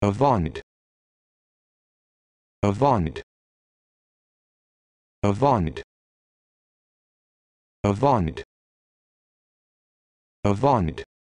Avant. Avant. Avant. Avant. Avant.